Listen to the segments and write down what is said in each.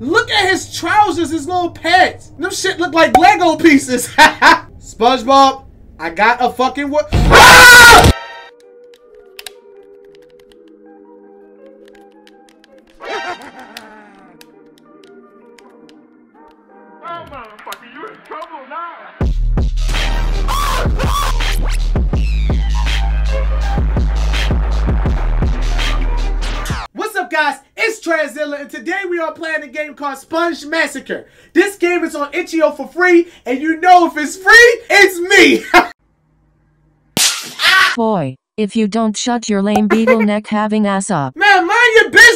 Look at his trousers, his little pants. Them shit look like Lego pieces. SpongeBob, I got a fucking what? Ah! Game called Sponge Massacre. This game is on itch.io for free and you know if it's free, it's me! Boy, if you don't shut your lame beetle neck having ass up. Man,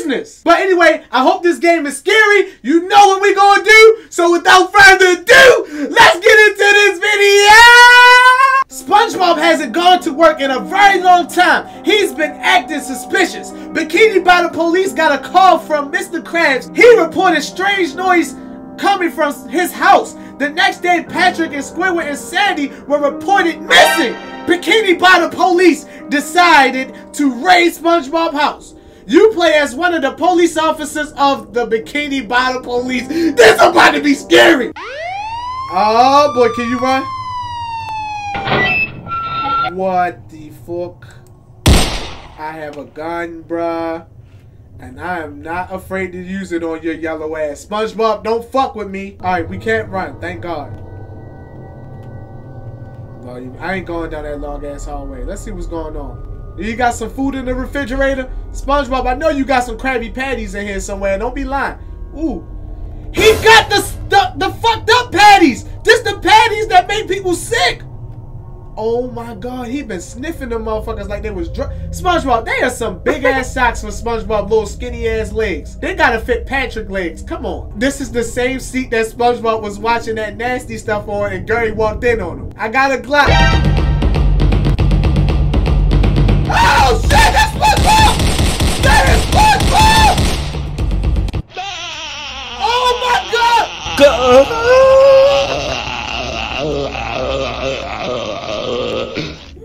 business! But anyway, I hope this game is scary. You know what we gonna do. So without further ado, let's get into this video! SpongeBob hasn't gone to work in a very long time. He's been acting suspicious. Bikini Bottom Police got a call from Mr. Krabs. He reported strange noise coming from his house. The next day, Patrick and Squidward and Sandy were reported missing. Bikini Bottom Police decided to raid SpongeBob house. You play as one of the police officers of the Bikini Bottom Police. This is about to be scary. Oh boy, can you run? What the fuck? I have a gun, bruh. And I am not afraid to use it on your yellow ass. SpongeBob, don't fuck with me. Alright, we can't run, thank God. I ain't going down that long ass hallway. Let's see what's going on. You got some food in the refrigerator? SpongeBob, I know you got some Krabby Patties in here somewhere. Don't be lying. Ooh. He got the, the, the fucked up patties! This the patties that make people sick! Oh my god, he been sniffing them motherfuckers like they was drunk. SpongeBob, they are some big ass socks for SpongeBob little skinny ass legs. They gotta fit Patrick legs. Come on. This is the same seat that SpongeBob was watching that nasty stuff on and Gary walked in on him. I got a Glock. Oh shit, that's SpongeBob! That is SpongeBob! Oh my god!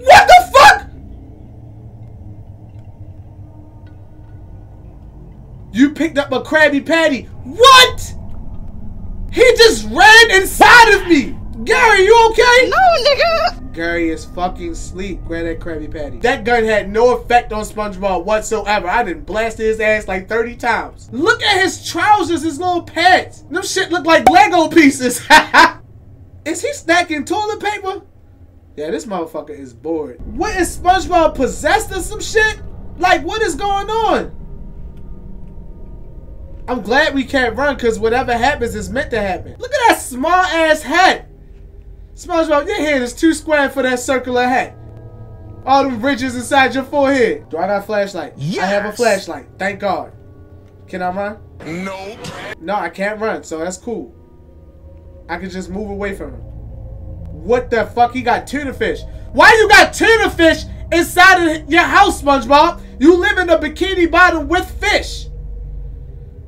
What the fuck? You picked up a Krabby Patty. What? He just ran inside of me. Gary, you okay? No, nigga. Gary is fucking asleep. Grab that Krabby Patty. That gun had no effect on SpongeBob whatsoever. I didn't blast his ass like 30 times. Look at his trousers, his little pants. Them shit look like Lego pieces. is he snacking toilet paper? Yeah, this motherfucker is bored. What is SpongeBob possessed or some shit? Like, what is going on? I'm glad we can't run because whatever happens is meant to happen. Look at that small ass hat. SpongeBob, your head is too square for that circular hat. All them ridges inside your forehead. Do I got a flashlight? I have a flashlight. Thank God. Can I run? Nope. No, I can't run, so that's cool. I can just move away from him. What the fuck? He got tuna fish. Why you got tuna fish inside of your house, SpongeBob? You live in a bikini bottom with fish.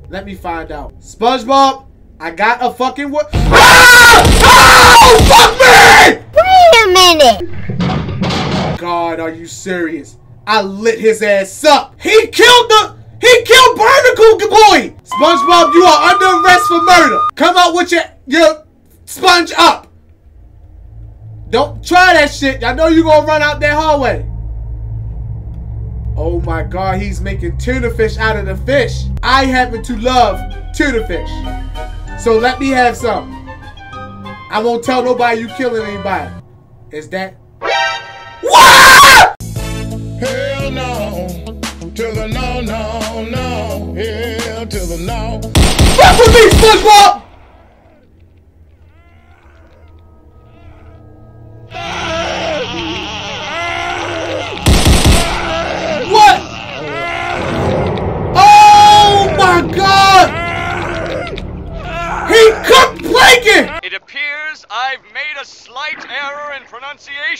Let me find out. SpongeBob, I got a fucking what? Ah! Oh, fuck me! Wait a minute! God, are you serious? I lit his ass up. He killed the. He killed Barnacle Boy. SpongeBob, you are under arrest for murder. Come out with your your sponge up. Don't try that shit. I know you gonna run out that hallway. Oh my God, he's making tuna fish out of the fish. I happen to love tuna fish, so let me have some. I won't tell nobody you killing anybody. Is that? What? Hell no. To the no, no, no. Hell to the no. Fuck with me, SpongeBob!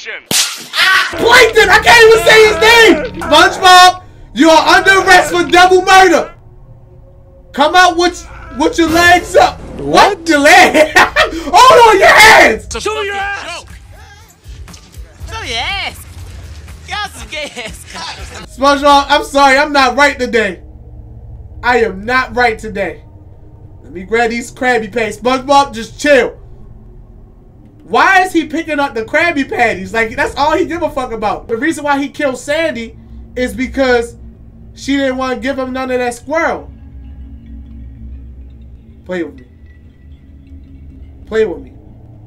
Pronunciation. Plankton! I can't even say his name! SpongeBob, you are under arrest for double murder! Come out with, with your legs up! What? Your legs? Hold on your hands! Show your ass! Show your ass. Y'all some gay ass. SpongeBob, I'm sorry, I'm not right today. I am not right today. Let me grab these Krabby Patties. SpongeBob, just chill. Why is he picking up the Krabby Patties? Like, that's all he give a fuck about. The reason why he killed Sandy is because she didn't want to give him none of that squirrel. Play with me. Play with me.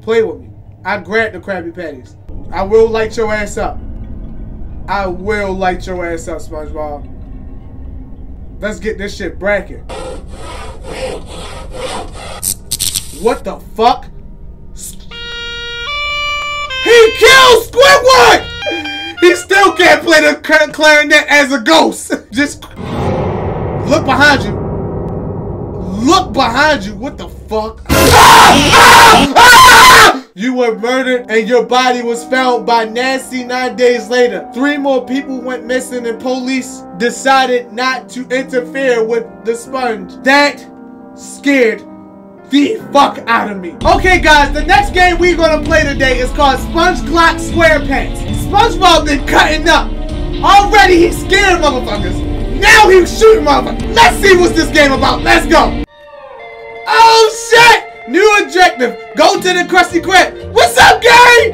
Play with me. I grant the Krabby Patties. I will light your ass up. I will light your ass up, SpongeBob. Let's get this shit bracking. What the fuck? He killed Squidward! He still can't play the clarinet as a ghost. Just look behind you. Look behind you. What the fuck? You were murdered and your body was found by Nancy nine days later. Three more people went missing and police decided not to interfere with the sponge. That scared the fuck out of me. Okay guys, the next game we're gonna play today is called Sponge Glock SquarePants. SpongeBob been cutting up. Already he's scared motherfuckers. Now he's shooting motherfuckers. Let's see what's this game about. Let's go. Oh shit! New objective. Go to the Krusty Krab. What's up, Gary?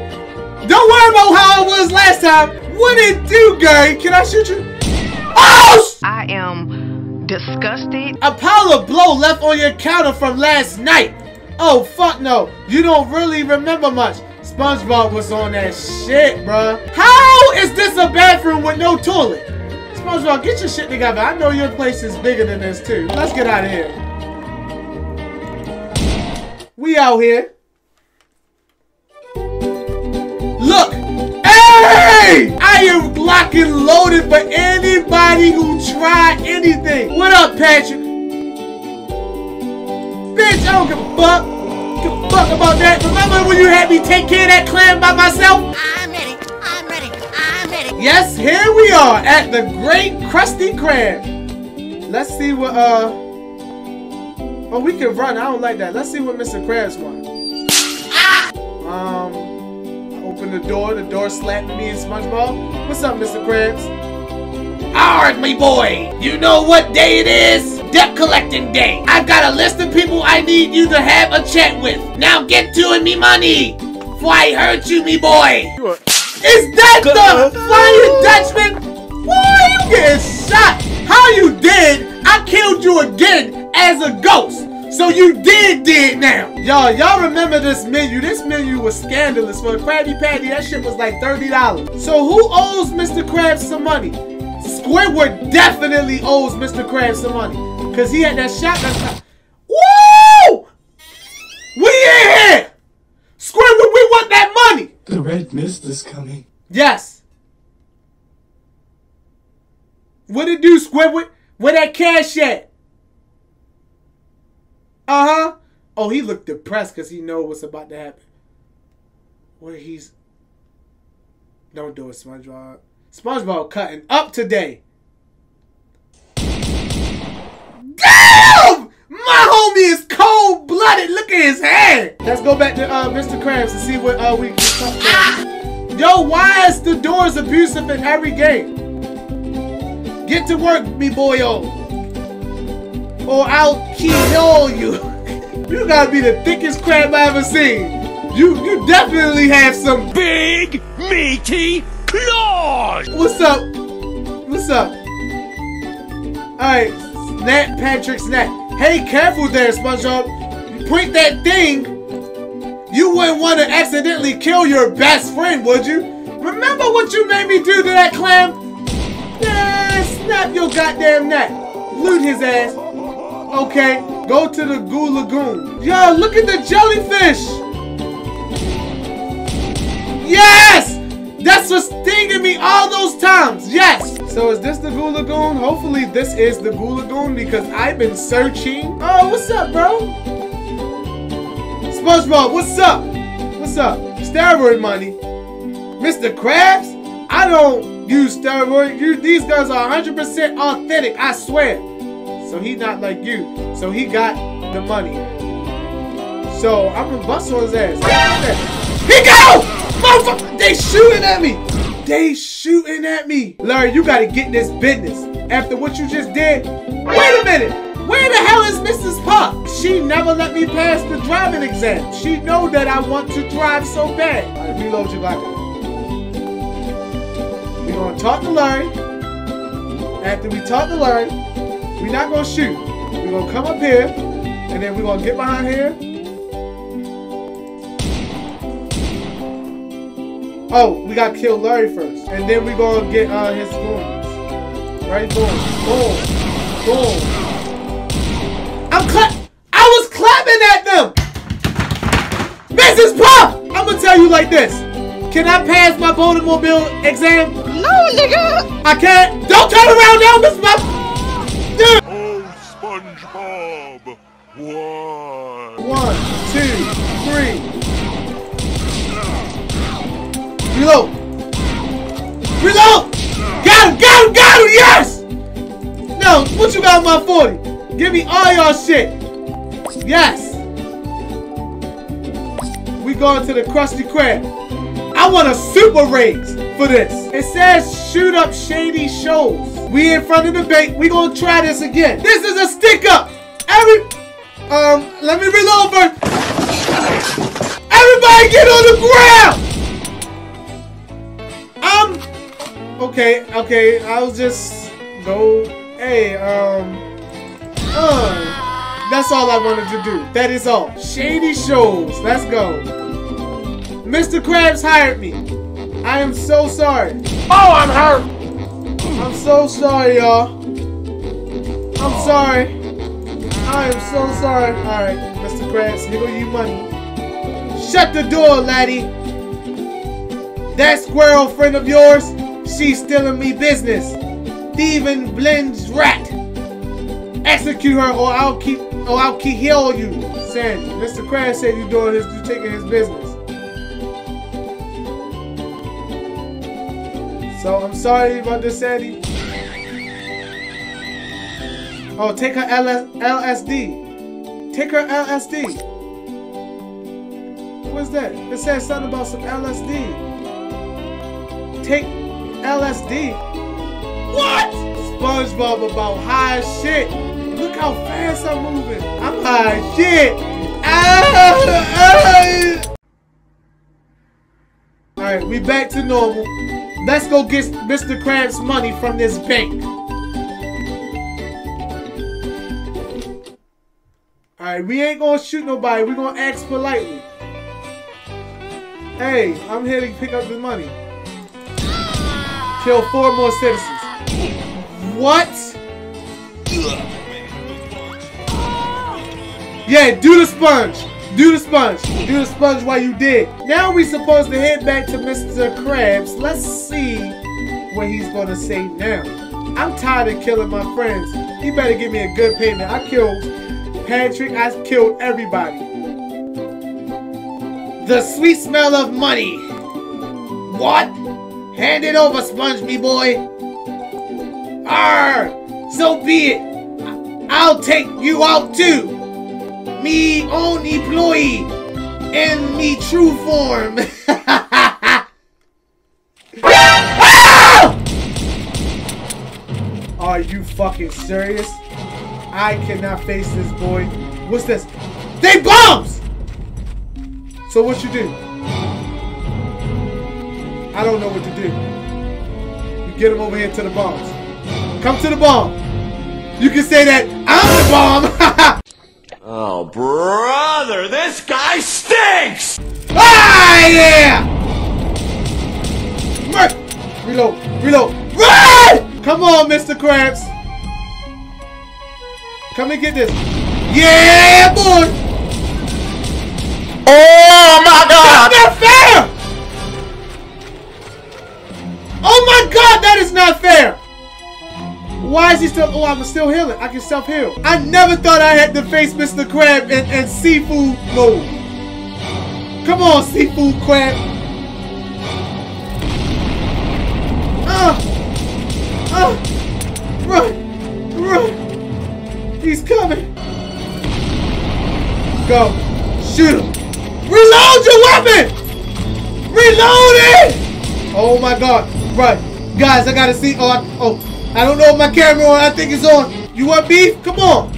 Don't worry about how I was last time. What it do, Gary? Can I shoot you? Oh! I am disgusted. A pile of blow left on your counter from last night. Oh, fuck no. You don't really remember much. SpongeBob was on that shit, bruh. How is this a bathroom with no toilet? SpongeBob, get your shit together. I know your place is bigger than this, too. Let's get out of here. We out here. Look! Hey! I am locked and loaded for anybody who try anything. What up, Patrick? Bitch, I don't give a fuck. Give a fuck about that. Remember when you had me take care of that clan by myself? I'm ready. I'm ready. I'm ready. Yes, here we are at the Great Krusty Krab. Let's see what, uh... Oh, we can run. I don't like that. Let's see what Mr. Krabs wants. Um, I open the door. The door slapped me and SpongeBob. What's up, Mr. Krabs? Alright, me boy. You know what day it is? Debt collecting day. I've got a list of people I need you to have a chat with. Now get to it, me money. Before I hurt you, me boy. Is that the Flying Dutchman? Boy, you getting shot. How you did? I killed you again as a ghost. So you did did now. Y'all, y'all remember this menu. This menu was scandalous. For a Krabby Patty, that shit was like $30. So who owes Mr. Krabs some money? Squidward definitely owes Mr. Krabs some money. Because he had that shotgun. Woo! We in here! Squidward, we want that money! The red mist is coming. Yes. What it do, Squidward? Where that cash at? Uh-huh. Oh, he looked depressed because he know what's about to happen. Where he's... Don't do it, SpongeBob. SpongeBob cutting up today. Damn! My homie is cold-blooded. Look at his hand. Let's go back to uh, Mr. Krabs and see what uh, we can talk about. Yo, why is the doors abusive in every game? Get to work, me boyo. Or I'll kill you. you gotta be the thickest crab I ever seen. You you definitely have some big meaty What's up? What's up? Alright, Snap Patrick Snap. Hey, careful there, SpongeBob. Point that thing. You wouldn't want to accidentally kill your best friend, would you? Remember what you made me do to that clam? Yeah, snap your goddamn neck. Loot his ass. Okay, go to the Goo Lagoon. Yo, look at the jellyfish. Yes! Stinging me all those times. Yes! So is this the Goo Lagoon? Hopefully this is the Goo Lagoon because I've been searching. Oh, what's up, bro? SpongeBob, what's up? What's up? Steroid money. Mr. Krabs? I don't use steroid. You, these guys are 100% authentic, I swear. So he not like you. So he got the money. So I'm gonna bust on his ass. He go! Motherfucker! They shooting at me! They shooting at me! Larry, you gotta get this business. After what you just did. Wait a minute! Where the hell is Mrs. Puff? She never let me pass the driving exam. She know that I want to drive so bad. All right, reload your vodka. We gonna talk to Larry. After we talk to Larry, we not gonna shoot. We gonna come up here, and then we gonna get behind here. Oh, we gotta kill Larry first, and then we gonna get uh, his goons. Right, boom, boom, boom. I'm clap. I was clapping at them. Mrs. Pop, I'm gonna tell you like this. Can I pass my Baltimore exam? No, nigga. I can't. Don't turn around now, Miss Pop. Yeah. Oh, SpongeBob. What? One, two, three. Reload. Reload. Got him, got him, got him, yes! No, what you got my 40? Give me all y'all shit. Yes. We going to the Krusty Krab. I want a super raise for this. It says shoot up Shady Shoals. We in front of the bank. We gonna try this again. This is a stick up. Every um, let me reload first. Everybody get on the ground. I'm okay. Okay, I'll just go. Hey, um, uh, that's all I wanted to do. That is all. Shady Shoals. Let's go. Mr. Krabs hired me. I am so sorry. Oh, I'm hurt. I'm so sorry, y'all. I'm sorry. I am so sorry. Alright, Mr. Krabs, here go you money. Shut the door, laddie. That squirrel friend of yours, she's stealing me business. Thieving Blend's rat. Execute her or I'll keep or I'll heal you. Sandy. Mr. Krabs said you're doing his you taking his business. So I'm sorry about this, Sandy. Oh, take her LS LSD. Take her LSD. What's that? It says something about some LSD. Take LSD. What? SpongeBob about high shit. Look how fast I'm moving. I'm high shit. Ah, ah. Alright, we back to normal. Let's go get Mr. Krabs money from this bank. Alright, we ain't gonna shoot nobody. we gonna ask politely. Hey, I'm here to pick up the money. Kill four more citizens. What? Yeah, do the sponge. Do the sponge. Do the sponge while you dig. Now we supposed to head back to Mr. Krabs. Let's see what he's gonna say now. I'm tired of killing my friends. He better give me a good payment. I killed Patrick. I killed everybody. The sweet smell of money. What? Hand it over, sponge me boy. Arr! So be it. I'll take you out too. Me own employee in me true form. Ah! Are you fucking serious? I cannot face this boy. What's this? They bombs! So what you do? I don't know what to do. You get him over here to the bombs. Come to the bomb. You can say that I'm the bomb. Oh, brother, this guy stinks! ah, yeah! Run! Reload, reload, run! Come on, Mr. Krabs. Come and get this. Yeah, boy! Oh my god! That's not fair! Oh my god, that is not fair! Why is he still? Oh, I'm still healing. I can self heal. I never thought I had to face Mr. Crab in, in seafood mode. Come on, seafood crab. Ah, ah, run, run. He's coming. Go, shoot him. Reload your weapon. Reload it. Oh my God, run, guys. I gotta see. Oh, I, oh. I don't know if my camera on. I think it's on. You want beef? Come on.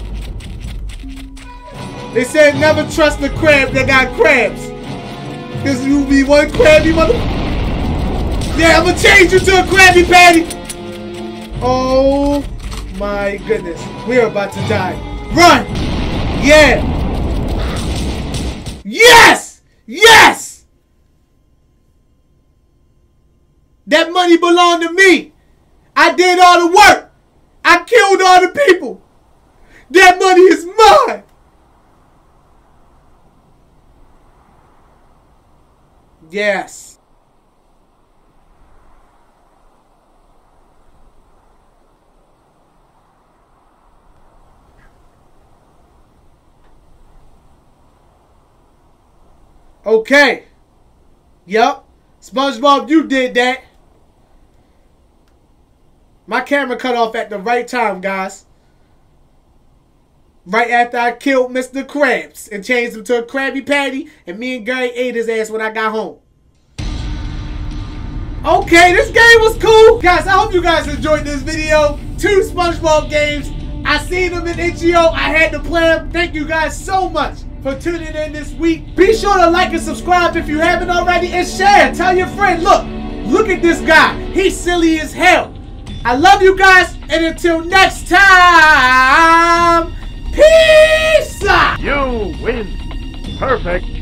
They said never trust the crab that got crabs. Cause you be one crabby mother. Yeah, I'm gonna change you to a Krabby Patty. Oh my goodness. We're about to die. Run! Yeah! Yes! Yes! That money belonged to me. I did all the work. I killed all the people. That money is mine. Yes. Okay. Yup. SpongeBob, you did that. My camera cut off at the right time, guys. Right after I killed Mr. Krabs and changed him to a Krabby Patty, and me and Gary ate his ass when I got home. Okay, this game was cool. Guys, I hope you guys enjoyed this video. Two SpongeBob games. I seen them in itch.io. I had to play them. Thank you guys so much for tuning in this week. Be sure to like and subscribe if you haven't already and share. Tell your friend, look, look at this guy. He's silly as hell. I love you guys, and until next time, peace. You win. Perfect.